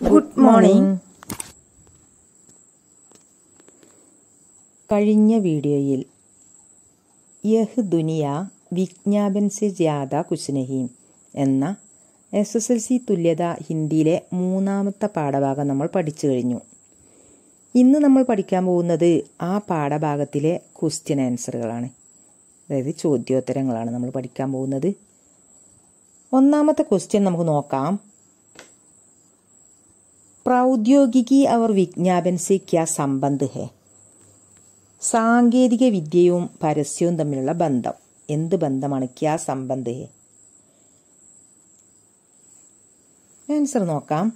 Good morning കഴിഞ്ഞ വീഡിയോയിൽ യഹ് ദുനിയ വിജ്ഞാപൻ സെ ജ്യാദ കുശ്നഹീം എന്ന എസ് എസ് എൽ സി തുല്യത ഹിന്ദിയിലെ മൂന്നാമത്തെ പാഠഭാഗം നമ്മൾ പഠിച്ചു കഴിഞ്ഞു. ഇന്ന് നമ്മൾ പഠിക്കാൻ പോകുന്നത് ആ പാഠഭാഗത്തിലെ ക്വസ്റ്റ്യൻ ആൻസറുകളാണ് അതായത് ചോദ്യോത്തരങ്ങളാണ് നമ്മൾ പഠിക്കാൻ പോകുന്നത്. ഒന്നാമത്തെ ക്വസ്റ്റ്യൻ നമുക്ക് നോക്കാം. പ്രൗദ്യോഗികി അവർ വിജ്ഞാപൻ സെ ക്യാ സംബന്ധ് ഹെ. സാങ്കേതിക വിദ്യയും പരസ്യവും തമ്മിലുള്ള ബന്ധം. എന്ത് ബന്ധമാണ് ക്യാ സംബന്ധ ഹെ? ആൻസർ നോക്കാം.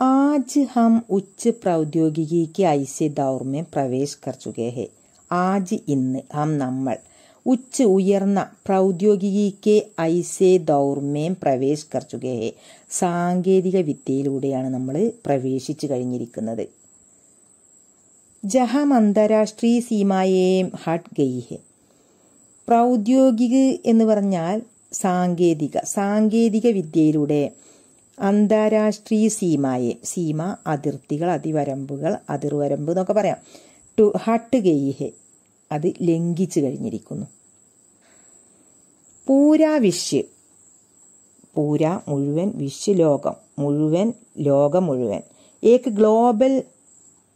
ആജ് ഹം ഉച്ച് പ്രൗദ്യോഗികിക്ക് ഐസ്യ ദൗർമ്യം പ്രവേശ് കർച്ചുകേ ഹെ. ആജ് ഇന്ന് ഹം നമ്മൾ. ഉच्च ഉയർന്ന പ്രൗദ്യോഗികെ ഐസേ ദൗർമേം പ്രവേശ് കർ ചുകേ ഹെ സാങ്കേതിക വിദ്യയിലൂടെയാണ് നമ്മൾ പ്രവേശിച്ചു കഴിഞ്ഞിരിക്കുന്നത്. ജഹം അന്താരാഷ്ട്രീയ സീമായേം ഹട്ട് ഗെയ്ഹെ. പ്രൗദ്യോഗിക് എന്ന് പറഞ്ഞാൽ സാങ്കേതിക സാങ്കേതിക വിദ്യയിലൂടെ അന്താരാഷ്ട്രീയ സീമായെ സീമ അതിർത്തികൾ അതിവരമ്പുകൾ അതിർവരമ്പ് എന്നൊക്കെ പറയാം. ടു ഹട്ട് ഗെയ്ഹെ. അത് ലംഘിച്ചു കഴിഞ്ഞിരിക്കുന്നു. പൂരാ വിഷ്. പൂര മുഴുവൻ വിഷ് ലോകം. മുഴുവൻ ലോകം മുഴുവൻ. ഏക്ക് ഗ്ലോബൽ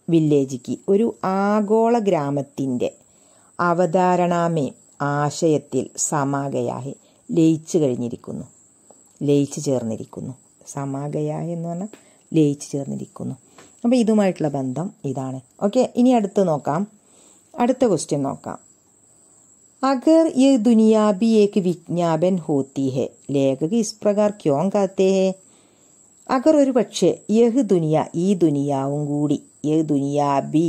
വില്ലേജിക്ക് ഒരു ആഗോള ഗ്രാമത്തിന്റെ അവതാരണാമേ ആശയത്തിൽ സമാഗയായി ലയിച്ചു കഴിഞ്ഞിരിക്കുന്നു. ലയിച്ചു ചേർന്നിരിക്കുന്നു. സമാഗയാഹി എന്ന് പറഞ്ഞാൽ ലയിച്ചു ചേർന്നിരിക്കുന്നു. അപ്പോൾ ഇതുമായിട്ടുള്ള ബന്ധം ഇതാണ്. ഓക്കെ ഇനി അടുത്ത് നോക്കാം. അടുത്ത ക്വസ്റ്റ്യൻ നോക്കാം. अगर ये दुनिया भी एक विज्ञापन होती है लेखक इस प्रकार क्यों कहते हैं അഗർ ഒരു പക്ഷേ യഹ് ദുനിയ ഈ ദുനിയാവും കൂടി യഹ് ദുനിയാ ബി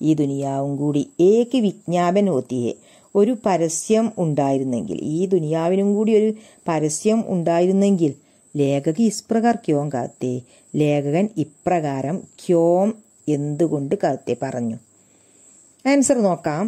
ഈ ദുനിയാവും കൂടി ഏക്ക് വിജ്ഞാപൻ ഹോത്തിയെ ഒരു പരസ്യം ഉണ്ടായിരുന്നെങ്കിൽ ഈ ദുനിയാവിനും കൂടി ഒരു പരസ്യം ഉണ്ടായിരുന്നെങ്കിൽ ലേഖക ഇസ്പ്രകാർ ക്യോം കാത്തേ ലേഖകൻ ഇപ്രകാരം ക്യോം എന്തുകൊണ്ട് കാത്തേ പറഞ്ഞു ആൻസർ നോക്കാം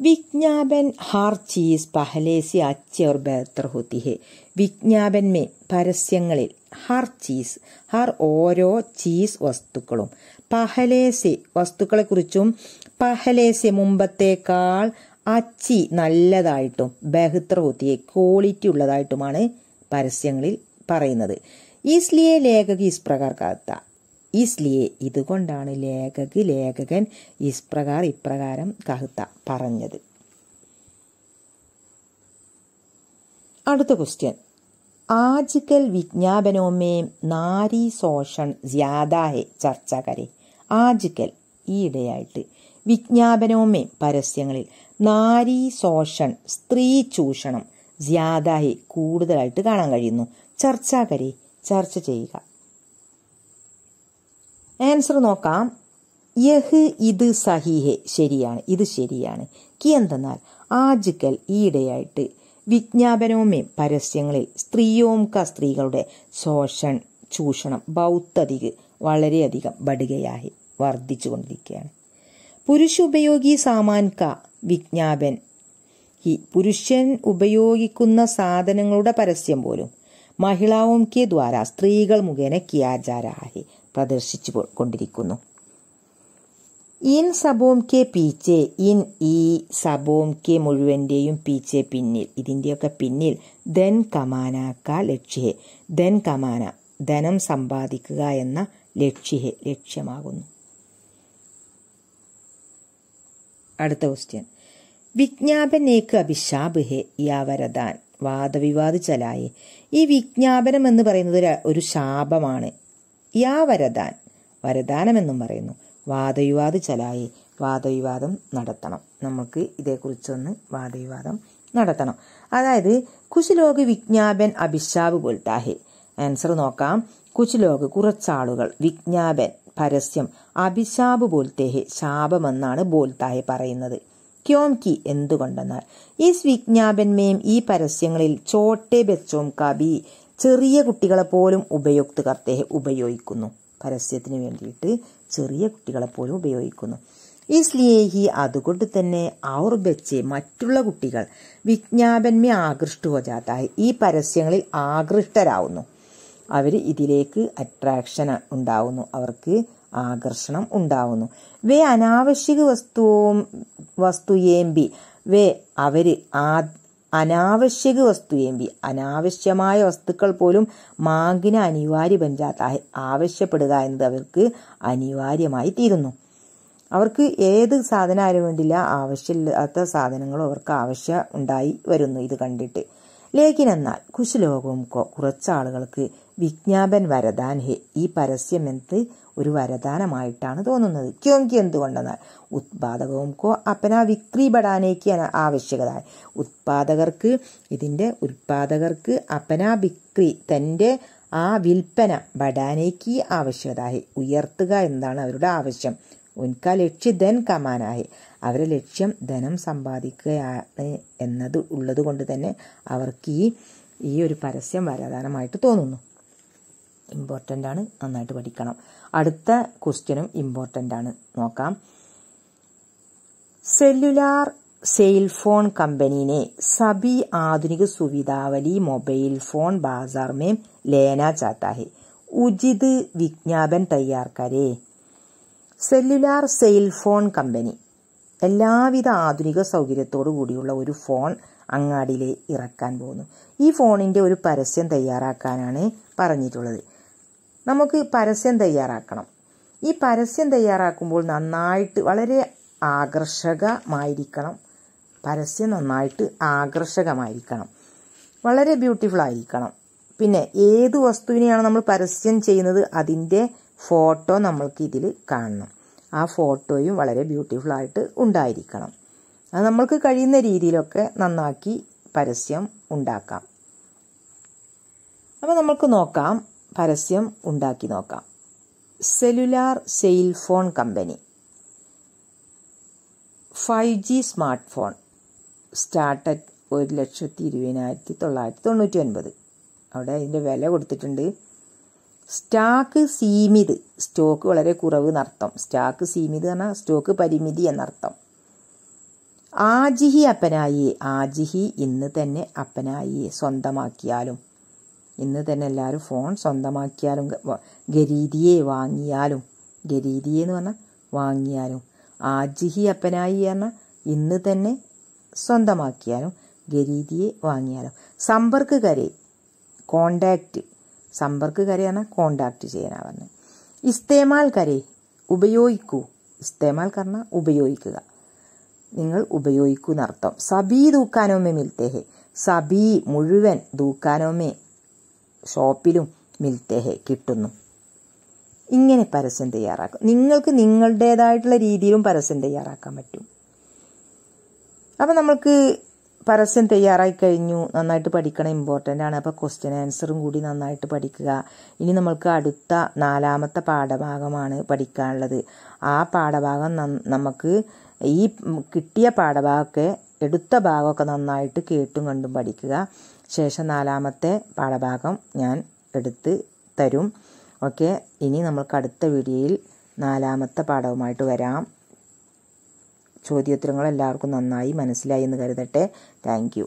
विज्ञापन हर चीज पहले से अच्छी और बेहतर होती है വിജ്ഞാപൻ മേ പരസ്യങ്ങളിൽ ഹർ ചീസ് ഹർ ഓരോ ചീസ് വസ്തുക്കളും പഹലേസെ വസ്തുക്കളെക്കുറിച്ചും പഹലേസെ മുമ്പത്തേക്കാൾ അച്ചി നല്ലതായിട്ടും ബെഹ്ത്ര ഹോത്തിയെ ക്വാളിറ്റി ഉള്ളതായിട്ടുമാണ് പരസ്യങ്ങളിൽ പറയുന്നത് ഈസ്ലിയെ ലേഖക ഇസ് പ്രകാർ കാത്ത ഇസ്ലിയെ ഇതുകൊണ്ടാണ് ലേഖക് ലേഖകൻ ഇസ്പ്രകാർ ഇപ്രകാരം കഹുത്ത പറഞ്ഞത്. അടുത്ത ക്വസ്റ്റ്യൻ ആജ്കൽ വിജ്ഞാപനോമേ നാരി ശോഷൺ ജ്യാദാഹെ ചർച്ച കരെ ആജ്കൽ ഈയിടെയായിട്ട്. വിജ്ഞാപനോമേ പരസ്യങ്ങളിൽ നാരി ശോഷൺ സ്ത്രീ ചൂഷണം ജ്യാദാഹെ കൂടുതലായിട്ട് കാണാൻ കഴിയുന്നു. ചർച്ചാകരെ ചർച്ച ചെയ്യുക. ആൻസർ നോക്കാം. യഹ് ഇത് സഹിഹെ. ശരിയാണ്. ഇത് ശരിയാണ്. കി എന്തെന്നാൽ ആജുക്കൽ ഈയിടെയായിട്ട് വിജ്ഞാപനവുമേ പരസ്യങ്ങളിൽ സ്ത്രീയോം ക സ്ത്രീകളുടെ ശോഷൺ ചൂഷണം ബൗദ്ധതിക് വളരെയധികം ബടുകയായി വർദ്ധിച്ചുകൊണ്ടിരിക്കുകയാണ് സാമാൻ ക വിജ്ഞാപൻ. ഹി പുരുഷൻ ഉപയോഗിക്കുന്ന സാധനങ്ങളുടെ പരസ്യം പോലും മഹിളാവും കെ ദ്വാര സ്ത്രീകൾ മുഖേന കിയാജാരാഹി പ്രദർശിച്ചു കൊണ്ടിരിക്കുന്നു. ഇൻ സബോം കെ പീച്ചെ ഇൻ ഈ സബോം കെ മുഴുവന്റെയും പീച്ചെ പിന്നിൽ ഇതിന്റെയൊക്കെ പിന്നിൽ ധൻ കമാനാക്ക ലക്ഷ്യേ ധൻ കമാന ധനം സമ്പാദിക്കുക എന്ന ലക്ഷ്യേ ലക്ഷ്യമാകുന്നു. അടുത്ത ക്വസ്റ്റ്യൻ വിജ്ഞാപനേക്ക് അഭിഷാബ് ഹെ യാവരദാൻ വാദവിവാദ് ചലായി. ഈ വിജ്ഞാപനം എന്ന് പറയുന്നത് ഒരു ശാപമാണ്. യാ വരദാൻ. വരദാനമെന്നും പറയുന്നു. വാദവിവാദ ചലായി. വാദവിവാദം നടത്തണം. നമുക്ക് ഇതേക്കുറിച്ചൊന്ന് വാദവിവാദം നടത്തണം. അതായത് കുച്ച് ലോക് വിജ്ഞാപൻ അഭിഷാബ് ബോൽത്താഹെ ആൻസർ നോക്കാം. കുച്ച് കുറച്ചാളുകൾ വിജ്ഞാപൻ പരസ്യം അഭിശാപ് ബോൽത്തേഹെ ശാപമെന്നാണ് ബോൽത്താഹെ പറയുന്നത്. ക്യോം കി എന്തുകൊണ്ടെന്നാൽ ഈ വിജ്ഞാപന്മേം ഈ പരസ്യങ്ങളിൽ ചോട്ടെ ബെച്ചോം കബി ചെറിയ കുട്ടികളെ പോലും ഉപയുക്ത കർത്തേഹെ ഉപയോഗിക്കുന്നു. പരസ്യത്തിന് വേണ്ടിയിട്ട് ചെറിയ കുട്ടികളെ പോലും ഉപയോഗിക്കുന്നു. ഇസ്ലിയേഹി അതുകൊണ്ട് തന്നെ അവർ ബെച്ച് മറ്റുള്ള കുട്ടികൾ വിജ്ഞാപന്മേ ആകൃഷ്ട ഹോ ജാത്തായി ഈ പരസ്യങ്ങളിൽ ആകൃഷ്ടരാവുന്നു. അവർ ഇതിലേക്ക് അട്രാക്ഷൻ ഉണ്ടാവുന്നു. അവർക്ക് ആകർഷണം ഉണ്ടാവുന്നു. വേ അനാവശ്യക വസ്തുവും വസ്തുയേമ്പി വേ അവർ ആ അനാവശ്യക വസ്തുയേമ്പി അനാവശ്യമായ വസ്തുക്കൾ പോലും മാങ്കിന് അനിവാര്യ പഞ്ചാത്ത ആവശ്യപ്പെടുക എന്നത് അവർക്ക് അനിവാര്യമായി തീരുന്നു. അവർക്ക് ഏത് സാധനം ആരും വേണ്ടില്ല ആവശ്യമില്ലാത്ത സാധനങ്ങളും അവർക്ക് ആവശ്യം ഉണ്ടായി വരുന്നു. ഇത് കണ്ടിട്ട് ലേഖിൻ എന്നാൽ കുശലോകവും കുറച്ചാളുകൾക്ക് വിജ്ഞാപൻ വരദാൻ ഹെ. ഈ പരസ്യം എന്ത് ഒരു വരദാനമായിട്ടാണ് തോന്നുന്നത്. ക്യോങ്കി എന്തുകൊണ്ടെന്നാൽ ഉത്പാദകവും കോ അപ്പന വിക്രി ബടാനേക്ക് ആവശ്യകത ഉത്പാദകർക്ക് ഇതിന്റെ ഉത്പാദകർക്ക് അപ്പന വിക്രി തന്റെ ആ വിൽപ്പന ബടാനേക്ക് ആവശ്യകത ഉയർത്തുക എന്നതാണ് അവരുടെ ആവശ്യം. ഉൻക ലക്ഷ്യ ധൻ കമാനായി അവരെ ലക്ഷ്യം ധനം സമ്പാദിക്കുകയാണ് എന്നത് ഉള്ളത് കൊണ്ട് തന്നെ അവർക്ക് ഈ ഈ ഒരു പരസ്യം വരദാനമായിട്ട് തോന്നുന്നു. ഇമ്പോർട്ടൻ്റ് ആണ് നന്നായിട്ട് പഠിക്കണം അടുത്ത ക്വസ്റ്റ്യനും ഇമ്പോർട്ടൻ്റ് ആണ് നോക്കാം സെല്ലുലാർ സെയിൽ ഫോൺ कंपनी ने सभी आधुनिक सुविधावली मोबाइल फोन बाजार में लेना चाहता है उचित विज्ञापन तैयार करे സെല്ലുലാർ സെയിൽ ഫോൺ കമ്പനി എല്ലാവിധ ആധുനിക സൗകര്യത്തോടു കൂടിയുള്ള ഒരു ഫോൺ അങ്ങാടിയിൽ ഇറക്കാൻ പോകുന്നു ഈ ഫോണിന്റെ ഒരു പരസ്യം തയ്യാറാക്കാനാണ് പറഞ്ഞിട്ടുള്ളത് നമുക്ക് പരസ്യം തയ്യാറാക്കണം. ഈ പരസ്യം തയ്യാറാക്കുമ്പോൾ നന്നായിട്ട് വളരെ ആകർഷകമായിരിക്കണം. പരസ്യം നന്നായിട്ട് ആകർഷകമായിരിക്കണം. വളരെ ബ്യൂട്ടിഫുൾ ആയിരിക്കണം. പിന്നെ ഏത് വസ്തുവിനെയാണ് നമ്മൾ പരസ്യം ചെയ്യുന്നത് അതിന്റെ ഫോട്ടോ നമ്മൾക്ക് ഇതിൽ കാണണം. ആ ഫോട്ടോയും വളരെ ബ്യൂട്ടിഫുൾ ആയിട്ട് ഉണ്ടായിരിക്കണം. അത് നമ്മൾക്ക് കഴിയുന്ന രീതിയിലൊക്കെ നന്നാക്കി പരസ്യം ഉണ്ടാക്കാം. അപ്പോൾ നമുക്ക് നോക്കാം. പരസ്യം ഉണ്ടാക്കി നോക്കാം. Cellular sale phone company. Five G smart phone start at ഒരു ലക്ഷത്തി ഇരുപതിനായിരത്തി തൊള്ളായിരത്തി തൊണ്ണൂറ്റി ഒൻപത് അവിടെ അതിന്റെ വില കൊടുത്തിട്ടുണ്ട്. സ്റ്റാക്ക് സീമിത്. സ്റ്റോക്ക് വളരെ കുറവ് എന്നർത്ഥം. സ്റ്റാക്ക് സീമിത് പറഞ്ഞാൽ സ്റ്റോക്ക് പരിമിതി എന്നർത്ഥം. ആജിഹി അപ്പനായി. ആജിഹി ഇന്ന് തന്നെ അപ്പനായി. സ്വന്തമാക്കിയാലും. ഇന്ന് തന്നെ എല്ലാവരും ഫോൺ സ്വന്തമാക്കിയാലും ഗരീതിയെ വാങ്ങിയാലും ഗരീതിയെ എന്ന് പറഞ്ഞാൽ വാങ്ങിയാലും ആജിഹി അപ്പനായി പറഞ്ഞാൽ ഇന്ന് തന്നെ സ്വന്തമാക്കിയാലും ഗരീതിയെ വാങ്ങിയാലും. സമ്പർക്ക് കരെ കോണ്ടാക്റ്റ് സമ്പർക്ക് കരയാണ് കോണ്ടാക്ട് ചെയ്യാനാണ് പറഞ്ഞത്. ഇസ്തേമാൽ കരെ ഉപയോഗിക്കൂ. ഇസ്തേമാൽ കാരണം ഉപയോഗിക്കുക. നിങ്ങൾ ഉപയോഗിക്കൂ എന്നർത്ഥം സബീ ദൂക്കാനോമേ മിൽത്തേഹെ സബീ മുഴുവൻ ദൂക്കാനോമേ ഷോപ്പിലും മിൽത്തേഹെ കിട്ടുന്നു. ഇങ്ങനെ പരസ്യം തയ്യാറാക്കും. നിങ്ങൾക്ക് നിങ്ങളുടേതായിട്ടുള്ള രീതിയിലും പരസ്യം തയ്യാറാക്കാൻ പറ്റും. അപ്പം നമ്മൾക്ക് പരസ്യം തയ്യാറായി കഴിഞ്ഞു. നന്നായിട്ട് പഠിക്കണം ഇമ്പോർട്ടന്റ് ആണ്. അപ്പോൾ ക്വസ്റ്റ്യൻ ആൻസറും കൂടി നന്നായിട്ട് പഠിക്കുക. ഇനി നമ്മൾക്ക് അടുത്ത നാലാമത്തെ പാഠഭാഗമാണ് പഠിക്കാനുള്ളത്. ആ പാഠഭാഗം നമുക്ക് ഈ കിട്ടിയ പാഠഭാഗമൊക്കെ എടുത്ത ഭാഗമൊക്കെ നന്നായിട്ട് കേട്ടും കണ്ടും പഠിക്കുക. ശേഷം നാലാമത്തെ പാഠഭാഗം ഞാൻ എടുത്ത് തരും. ഓക്കെ ഇനി നമ്മൾക്ക് അടുത്ത വീഡിയോയിൽ നാലാമത്തെ പാഠവുമായിട്ട് വരാം. ചോദ്യോത്തരങ്ങൾ എല്ലാവർക്കും നന്നായി മനസ്സിലായി എന്ന് കരുതട്ടെ. താങ്ക്